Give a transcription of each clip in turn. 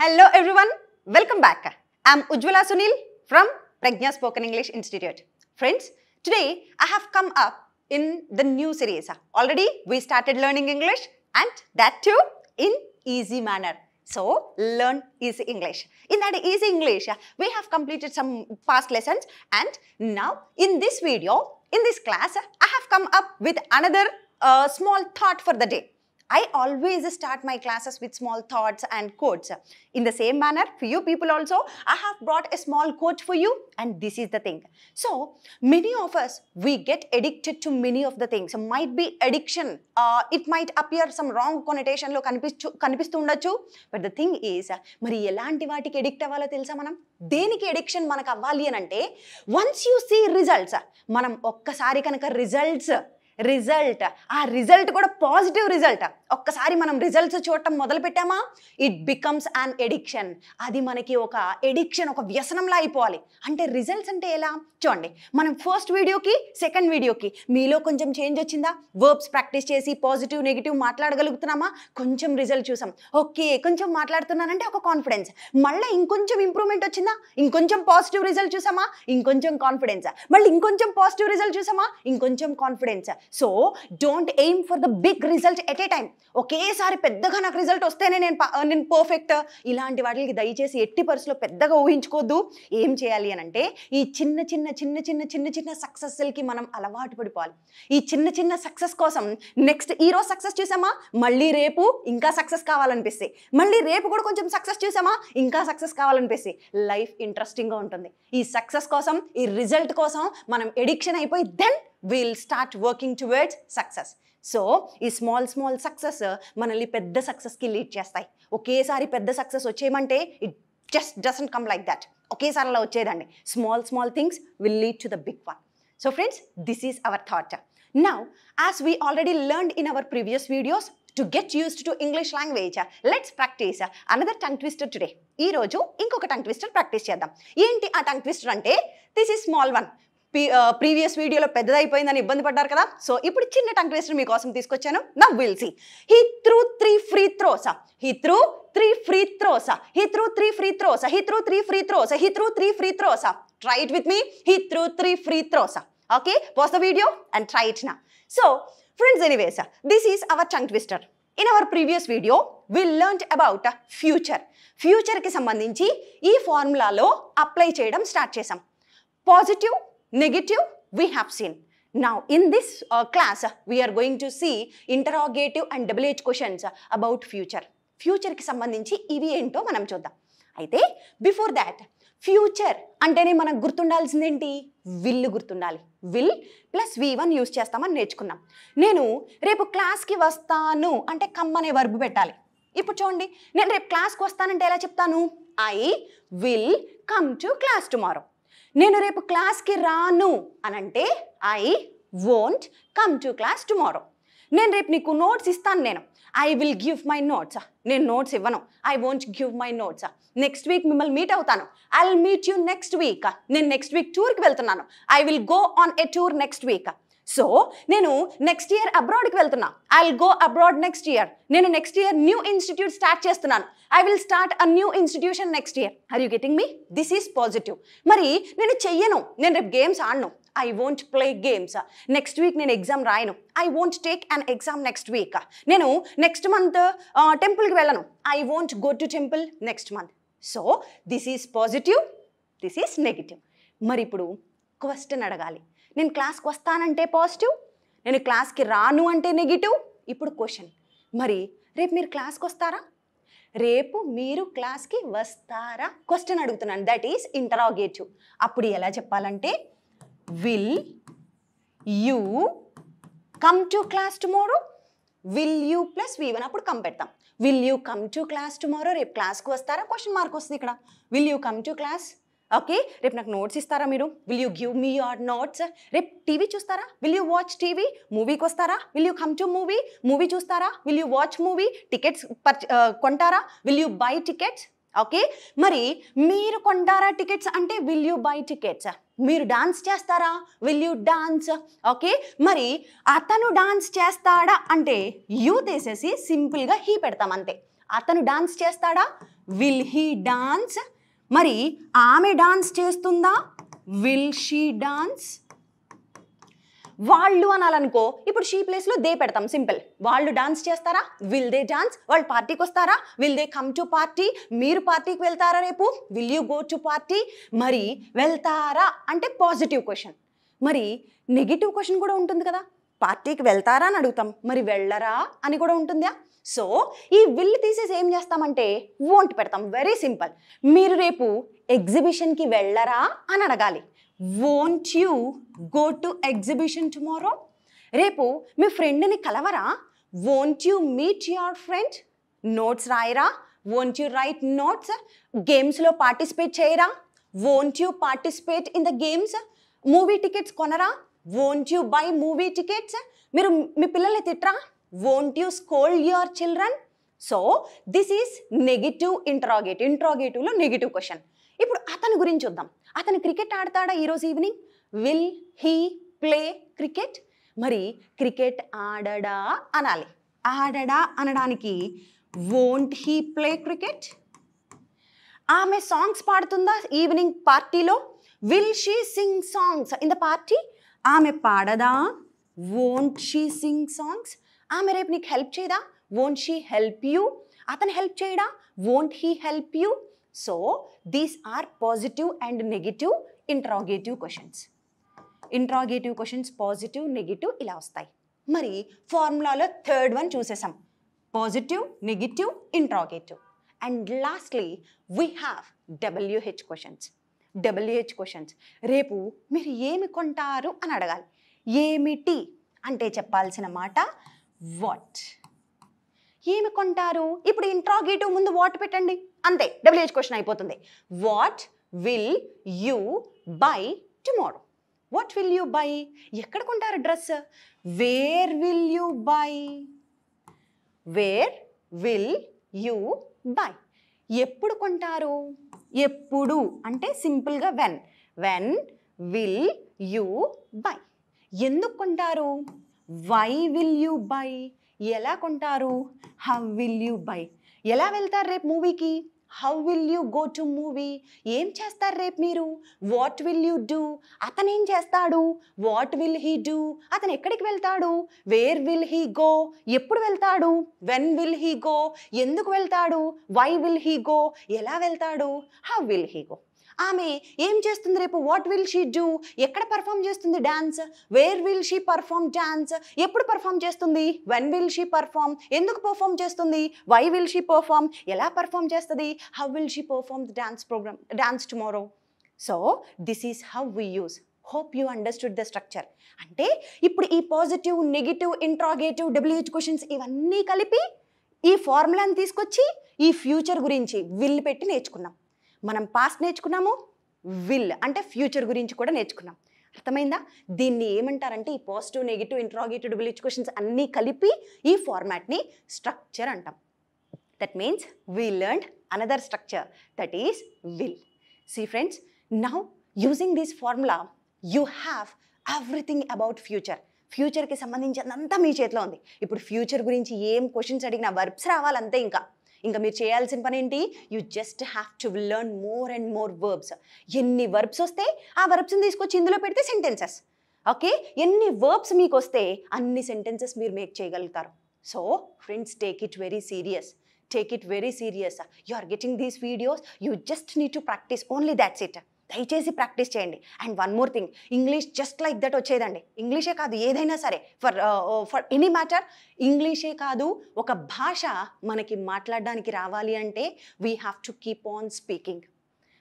Hello everyone, welcome back. I'm Ujjwala Sunil from Pragya Spoken English Institute. Friends, today I have come up in the new series. Already we started learning English and that too in easy manner. So learn easy English. In that easy English, we have completed some past lessons and now in this video, in this class, I have come up with another uh, small thought for the day. I always start my classes with small thoughts and quotes in the same manner few people also I have brought a small quote for you and this is the thing so many of us we get addicted to many of the things might be addiction it might appear some wrong కొనిటేషన్లో కనిపించు కనిపిస్తూ ఉండొచ్చు. But the thing is మరి ఎలాంటి వాటికి addict అవ్వాలో తెలుసా మనం? దేనికి ఎడిక్షన్ మనకు అవ్వాలి అని అంటే వన్స్ యూ సీ రిజల్ట్స్ మనం ఒక్కసారి కనుక రిజల్ట్స్ రిజల్ట్. ఆ రిజల్ట్ కూడా పాజిటివ్ రిజల్ట్. ఒక్కసారి మనం రిజల్ట్స్ చూడటం మొదలు పెట్టామా ఇట్ బికమ్స్ అన్ ఎడిక్షన్ అది మనకి ఒక ఎడిక్షన్ ఒక వ్యసనంలా అయిపోవాలి. అంటే రిజల్ట్స్ అంటే ఎలా? చూడండి. మనం ఫస్ట్ వీడియోకి సెకండ్ వీడియోకి మీలో కొంచెం చేంజ్ వచ్చిందా? వర్బ్స్ ప్రాక్టీస్ చేసి పాజిటివ్ నెగిటివ్ మాట్లాడగలుగుతున్నామా? కొంచెం రిజల్ట్ చూసాం. ఓకే కొంచెం మాట్లాడుతున్నానంటే ఒక కాన్ఫిడెన్స్ మళ్ళీ ఇంకొంచెం ఇంప్రూవ్మెంట్ వచ్చిందా? ఇంకొంచెం పాజిటివ్ రిజల్ట్ చూసామా? ఇంకొంచెం కాన్ఫిడెన్స్ మళ్ళీ ఇంకొంచెం పాజిటివ్ రిజల్ట్ చూసామా? ఇంకొంచెం confidence so don't aim for the big result at a time ఒకేసారి పెద్దగా నాకు రిజల్ట్ వస్తేనే నేను ప- నేను పర్ఫెక్ట్ ఇలాంటి వాటికి దయచేసి ఎట్టి పరిస్థితిలో పెద్దగా ఊహించుకోవద్దు. ఏం చేయాలి అని అంటే ఈ చిన్న చిన్న చిన్న చిన్న చిన్న చిన్న సక్సెస్లకి మనం అలవాటు పడిపోవాలి. ఈ చిన్న చిన్న సక్సెస్ కోసం నెక్స్ట్ ఈ రోజు సక్సెస్ చూసామా? మళ్ళీ రేపు ఇంకా సక్సెస్ కావాలనిపిస్తే. మళ్ళీ రేపు కూడా కొంచెం సక్సెస్ చూసామా? ఇంకా సక్సెస్ కావాలనిపిస్తే. లైఫ్ ఇంట్రెస్టింగ్గా ఉంటుంది. ఈ సక్సెస్ కోసం ఈ రిజల్ట్ కోసం మనం ఎడిక్షన్ అయిపోయి then will start working towards success so ఈ స్మాల్ స్మాల్ సక్సెస్ మనల్ని పెద్ద సక్సెస్కి లీడ్ చేస్తాయి. ఒకేసారి పెద్ద success వచ్చేయమంటే it just doesn't come like that ఒకేసారి అలా వచ్చేదండి small small things will lead to the big one so friends this is our thought now as we already learn in our previous videos to get used to English language let's practice another tongue twister today ఈ రోజు ఇంకొక tongue twister practice చేద్దాం. ఏంటి ఆ tongue twister అంటే this is small one previous వీడియోలో పెద్దదైపోయిందని ఇబ్బంది పడ్డారు కదా? సో ఇప్పుడు చిన్న టంగ్ ట్విస్టర్ మీకోసం తీసుకొచ్చాను. నా will see he threw three free throws he threw three free throws he threw three free throws he threw three free throws he threw three free throws try it with me he threw three free throws okay was the video and try it నా so friends anyways this is our tongue twister in our previous video we learn about future ఫ్యూచర్కి సంబంధించి ఈ ఫార్ములాలో apply చేయడం start చేసాం positive negative, we have seen. Now, in this uh, class, uh, we are going to see interrogative and double H questions uh, about future. ఫ్యూచర్కి సంబంధించి ఇవి ఏంటో మనం చూద్దాం. అయితే బిఫోర్ దాట్ ఫ్యూచర్ అంటేనే మనకు గుర్తుండాల్సింది ఏంటి విల్ గుర్తుండాలి. Will plus V one use చేస్తామని నేర్చుకున్నాం. నేను రేపు క్లాస్కి వస్తాను అంటే కమ్ అనే వర్బ్ పెట్టాలి. ఇప్పుడు చూడండి నేను రేపు క్లాస్కి వస్తానంటే ఎలా చెప్తాను? I will come to class tomorrow నేను రేపు క్లాస్కి రాను అనంటే I won't come to class tomorrow నేను రేపు నీకు నోట్స్ ఇస్తాను నేను. I will give my notes నేను నోట్స్ ఇవ్వను. I won't give my notes next week మిమ్మల్ని మీట్ అవుతాను. I will meet you next week నేను నెక్స్ట్ వీక్ టూర్కి వెళ్తున్నాను. I will go on a tour next week so నేను next year అబ్రాడ్కి వెళ్తున్నా. I will go abroad next year నేను next year new institute start చేస్తున్నాను. I will start a new institution next year are you getting me this is positive మరి నేను చెయ్యను. నేను రేపు games ఆడను. I won't play games next week నేను exam రాయను. I won't take an exam next week నేను next month టెంపుల్కి వెళ్ళను. I won't go to temple next month so this is positive this is negative మరి ఇప్పుడు question అడగాలి. నేను క్లాస్కి వస్తానంటే పాజిటివ్ నేను క్లాస్కి రాను అంటే నెగిటివ్. ఇప్పుడు క్వశ్చన్. మరి రేపు మీరు క్లాస్కి వస్తారా? రేపు మీరు క్లాస్కి వస్తారా? క్వశ్చన్ అడుగుతున్నాను. దట్ ఈస్ ఇంటరాగేటివ్ అప్పుడు ఎలా చెప్పాలంటే will you come to class tomorrow will you plus V one అప్పుడు కమ్ పెడతాం. Will you come to class tomorrow రేపు క్లాస్కి వస్తారా? క్వశ్చన్ మార్క్ వస్తుంది ఇక్కడ. Will you come to class okay? రేపు నాకు నోట్స్ ఇస్తారా మీరు? Will you give me your notes రేపు టీవీ చూస్తారా? Will you watch TV? మూవీకి వస్తారా? Will you come to movie movie చూస్తారా? Will you watch movie tickets కొంటారా? Will you buy tickets okay? మరి మీరు కొంటారా టికెట్స్ అంటే విల్ యూ బై టికెట్స్ మీరు డాన్స్ చేస్తారా? Will you dance okay? మరి అతను డాన్స్ చేస్తాడా అంటే యూ తీసేసి సింపుల్గా హీ పెడతాం అంతే. అతను డాన్స్ చేస్తాడా? విల్ హీ డాన్స్ మరి ఆమె డాన్స్ చేస్తుందా? విల్ షీ డాన్స్ వాళ్ళు అనాలనుకో ఇప్పుడు షీ ప్లేస్లో దే పెడతాం సింపుల్ వాళ్ళు డాన్స్ చేస్తారా? విల్ దే డాన్స్ వాళ్ళు పార్టీకి వస్తారా? Will they come to party మీరు పార్టీకి వెళ్తారా రేపు? Will you go to party మరి వెళ్తారా? అంటే పాజిటివ్ క్వశ్చన్ మరి నెగిటివ్ క్వశ్చన్ కూడా ఉంటుంది కదా. పార్టీకి వెళ్తారా అని అడుగుతాం. మరి వెళ్ళరా అని కూడా ఉంటుందా? సో ఈ విల్ తీసేసి ఏం చేస్తామంటే వోంట్ పెడతాం. వెరీ సింపుల్ మీరు రేపు ఎగ్జిబిషన్కి వెళ్ళరా అని అడగాలి. Won't you go to exhibition tomorrow రేపు మీ ఫ్రెండ్ని కలవరా? Won't you meet your friend notes రాయరా? Won't you write notes గేమ్స్లో పార్టిసిపేట్ చేయరా? Won't you participate in the games movie tickets కొనరా? Won't you buy movie tickets మీరు మీ పిల్లల్ని తిట్రా won't you scold your children so this is negative interrogative ఇంట్రాగేటివ్లో negative question ఇప్పుడు అతని గురించి చూద్దాం. అతను క్రికెట్ ఆడతాడా ఈరోజు evening will he play cricket మరి క్రికెట్ ఆడడా అనాలి. ఆడడా అనడానికి వోంట్ హీ ప్లే క్రికెట్ ఆమె సాంగ్స్ పాడుతుందా ఈవినింగ్ పార్టీలో will she sing songs in the party ఆమె పాడదా? వోంట్ షీ సింగ్ సాంగ్స్ ఆమె రేపు నీకు హెల్ప్ చేయదా? వోంట్ షీ హెల్ప్ యూ అతను హెల్ప్ చేయడా? Won't he help you so these are positive and negative interrogative questions interrogative questions positive negative ఇలా వస్తాయి. మరి ఫార్ములాలో third one చూసేసాం. Positive negative interrogative and lastly we have WH questions WH questions. రేపు మీరు ఏమి కొంటారు అని అడగాలి. ఏమిటి అంటే చెప్పాల్సిన మాట వాట్ ఏమి కొంటారు? ఇప్పుడు ఇంట్రాగేటివ్ ముందు వాట్ పెట్టండి. అంతే డబ్ల్యూహెచ్ క్వశ్చన్ అయిపోతుంది. What will you buy tomorrow what will you buy ఎక్కడ కొంటారు dress? Where will you buy where will you buy ఎప్పుడు కొంటారు? ఎప్పుడు అంటే సింపుల్గా when when will you buy ఎందుకు కొంటారు? వై విల్ యూ బై ఎలా కొంటారు? హౌ విల్ యూ బై ఎలా వెళ్తారు రేపు మూవీకి? How will you go to movie ఏం చేస్తారు రేపు మీరు? వాట్ విల్ యూ డూ అతను ఏం చేస్తాడు? వాట్ విల్ హీ డూ అతను ఎక్కడికి వెళ్తాడు? వేర్ విల్ హీ గో ఎప్పుడు వెళ్తాడు? వెన్ విల్ హీ గో ఎందుకు వెళ్తాడు? వై విల్ హీ గో ఎలా వెళ్తాడు? హౌ విల్ హీ గో ఆమె ఏం చేస్తుంది రేపు? వాట్ విల్ షీ డూ ఎక్కడ పర్ఫామ్ చేస్తుంది dance where will she perform dance ఎప్పుడు పర్ఫామ్ చేస్తుంది? వెన్ విల్ షీ పర్ఫామ్ ఎందుకు పర్ఫామ్ చేస్తుంది? వై విల్ షీ పర్ఫామ్ ఎలా పర్ఫామ్ చేస్తుంది? How will she perform the dance program dance tomorrow so this is how we use hope you understood the structure అంటే ఇప్పుడు ఈ positive negative interrogative WH questions ఇవన్నీ కలిపి ఈ ఫార్ములాని తీసుకొచ్చి ఈ ఫ్యూచర్ గురించి విల్ పెట్టి నేర్చుకున్నాం. మనం పాస్ట్ నేర్చుకున్నాము? విల్ అంటే ఫ్యూచర్ గురించి కూడా నేర్చుకున్నాం. అర్థమైందా? దీన్ని ఏమంటారంటే ఈ positive negative interrogative village questions అన్నీ కలిపి ఈ ఫార్మాట్ని స్ట్రక్చర్ అంటాం. That means we learn another structure that is will see friends now using this formula you have everything about future ఫ్యూచర్కి సంబంధించినంతా మీ చేతిలో ఉంది. ఇప్పుడు ఫ్యూచర్ గురించి ఏం క్వశ్చన్స్ అడిగినా వర్బ్స్ రావాలంతే ఇంకా. ఇంకా మీరు చేయాల్సిన పని ఏంటి? You just have to learn more and more verbs ఎన్ని వర్బ్స్ వస్తే ఆ వర్బ్స్ని తీసుకొచ్చి ఇందులో పెడితే సెంటెన్సెస్ ఓకే ఎన్ని వర్బ్స్ మీకు వస్తే అన్ని సెంటెన్సెస్ మీరు మేక్ చేయగలుగుతారు. So friends take it very serious take it very serious you are getting these videos you just need to practice only that's it దయచేసి ప్రాక్టీస్ చేయండి. And one more thing English just like that వచ్చేదండి. ఇంగ్లీషే కాదు ఏదైనా సరే for for any matter ఇంగ్లీషే కాదు ఒక భాష మనకి మాట్లాడడానికి రావాలి అంటే we have to keep on speaking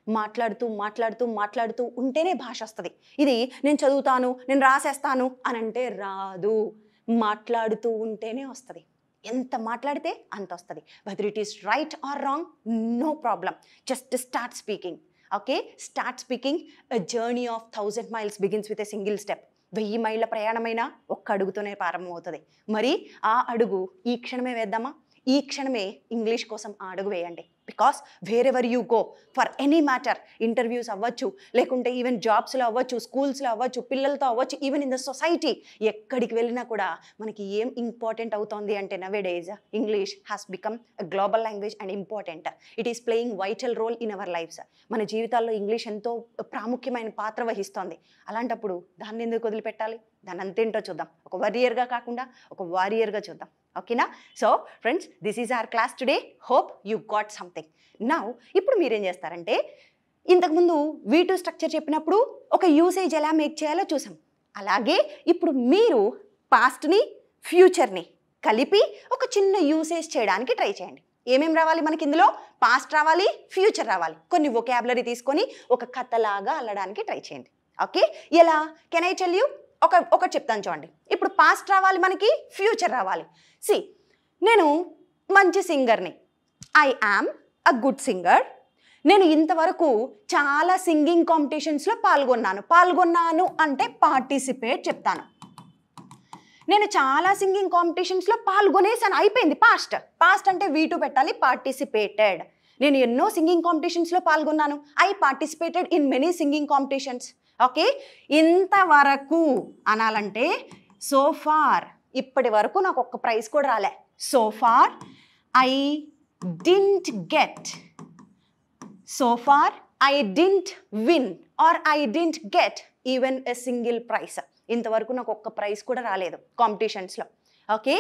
మాట్లాడుతూ మాట్లాడుతూ మాట్లాడుతూ ఉంటేనే భాష వస్తుంది. ఇది నేను చదువుతాను నేను రాసేస్తాను అని అంటే రాదు. మాట్లాడుతూ ఉంటేనే వస్తుంది. ఎంత మాట్లాడితే అంత వస్తుంది. Whether it is right or wrong no problem just start speaking okay start speaking a journey of thousand miles begins with a single step వెయ్యి మైళ్ళ ప్రయాణమైనా ఒక్క అడుగుతోనే ప్రారంభమవుతుంది. మరి ఆ అడుగు ఈ క్షణమే వేద్దామా? ఈ క్షణమే ఇంగ్లీష్ కోసం ఆ అడుగు వేయండి. Because wherever you go for any matter interviews అవ్వచ్చు లేకుంటే ఈవెన్ జాబ్స్లో అవ్వచ్చు స్కూల్స్లో అవ్వచ్చు పిల్లలతో అవ్వచ్చు ఈవెన్ ఇన్ ద సొసైటీ ఎక్కడికి వెళ్ళినా కూడా మనకి ఏం ఇంపార్టెంట్ అవుతోంది అంటే nowadays English has become global language and important it is playing vital role in our lives మన జీవితాల్లో ఇంగ్లీష్ ఎంతో ప్రాముఖ్యమైన పాత్ర వహిస్తోంది. అలాంటప్పుడు దాన్ని ఎందుకు వదిలిపెట్టాలి? దాని అంతేంటో చూద్దాం. ఒక వరియర్గా కాకుండా ఒక వారియర్గా చూద్దాం. ఓకేనా? So friends this is our class today hope you got something now ఇప్పుడు మీరేం చేస్తారంటే ఇంతకుముందు వీ టూ స్ట్రక్చర్ చెప్పినప్పుడు ఒక యూసేజ్ ఎలా మేక్ చేయాలో చూసాం. అలాగే ఇప్పుడు మీరు పాస్ట్ని ఫ్యూచర్ని కలిపి ఒక చిన్న యూసేజ్ చేయడానికి ట్రై చేయండి. ఏమేం రావాలి మనకి ఇందులో? పాస్ట్ రావాలి ఫ్యూచర్ రావాలి. కొన్ని వొకాబులరీ తీసుకొని ఒక కథలాగా అల్లడానికి ట్రై చేయండి. ఓకే? ఎలా? కెన్ ఐ టెల్ యూ ఒక ఒకటి చెప్తాను చూడండి. ఇప్పుడు పాస్ట్ రావాలి మనకి ఫ్యూచర్ రావాలి. సి నేను మంచి సింగర్ని. I am a good singer నేను ఇంతవరకు చాలా సింగింగ్ కాంపిటీషన్స్లో పాల్గొన్నాను. పాల్గొన్నాను అంటే పార్టిసిపేట్ చెప్తాను. నేను చాలా సింగింగ్ కాంపిటీషన్స్లో పాల్గొనేసాను. అయిపోయింది పాస్ట్ పాస్ట్ అంటే వీటు పెట్టాలి పార్టిసిపేటెడ్ నేను ఎన్నో సింగింగ్ కాంపిటీషన్స్లో పాల్గొన్నాను. I participated in many singing competitions okay? ఇంతవరకు అనాలంటే సో ఫార్ ఇప్పటి వరకు నాకు ఒక్క ప్రైజ్ కూడా రాలే. So far I didn't get so far I didn't win or I didn't get even a single prize ఇంతవరకు నాకు ఒక్క ప్రైజ్ కూడా రాలేదు కాంపిటీషన్స్లో ఓకే?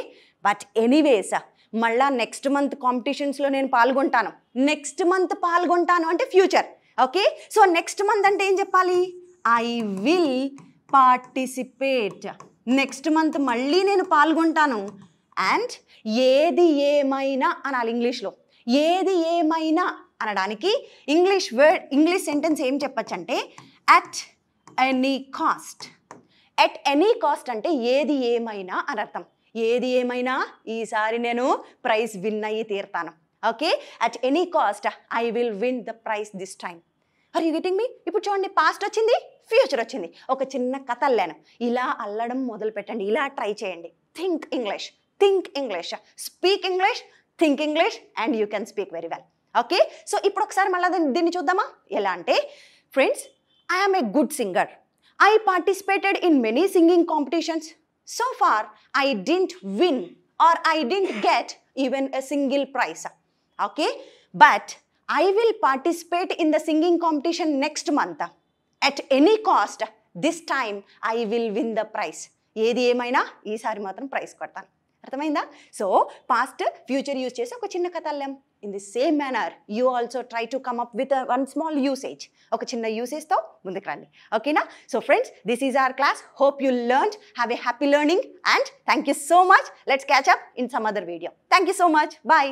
బట్ ఎనీవేస్ మళ్ళా నెక్స్ట్ మంత్ కాంపిటీషన్స్లో నేను పాల్గొంటాను. నెక్స్ట్ మంత్ పాల్గొంటాను అంటే future okay? So next month అంటే ఏం చెప్పాలి? I will participate. Next month మళ్ళీ నేను పాల్గొంటాను. అండ్ ఏది ఏమైనా అనాలి ఇంగ్లీష్లో. ఏది ఏమైనా అనడానికి ఇంగ్లీష్ వర్డ్ ఇంగ్లీష్ సెంటెన్స్ ఏం చెప్పచ్చు అంటే at any cost at any cost అంటే ఏది ఏమైనా అని అర్థం. ఏది ఏమైనా ఈసారి నేను ప్రైజ్ విన్ అయ్యి తీరుతాను. Okay at any cost I will win the prize this time are you getting me ఇప్పుడు చూడండి పాస్ట్ వచ్చింది. ఫ్యూచర్ వచ్చింది. ఒక చిన్న కథ అల్లాను. ఇలా అల్లడం మొదలు పెట్టండి. ఇలా ట్రై చేయండి. Think English think English speak English think English and you can speak very well okay so ఇప్పుడు ఒకసారి మళ్ళీ దీన్ని- చూద్దామా? ఎలా అంటే friends I am a good singer I participated in many singing competitions so far I didn't win or I didn't get even a single prize okay but I will participate in the singing competition next month at any cost this time I will win the prize ఏది ఏమైనా ఈసారి మాత్రం praise కొడతాను. అర్థమైందా? So past future use చేసి ఒక చిన్న కథ అల్లాం in the same manner you also try to come up with one small usage ఒక చిన్న యూసేజ్తో ముందుకు రండి. ఓకేనా so friends this is our class hope you learn have a happy learning and thank you so much let's catch up in some other video thank you so much bye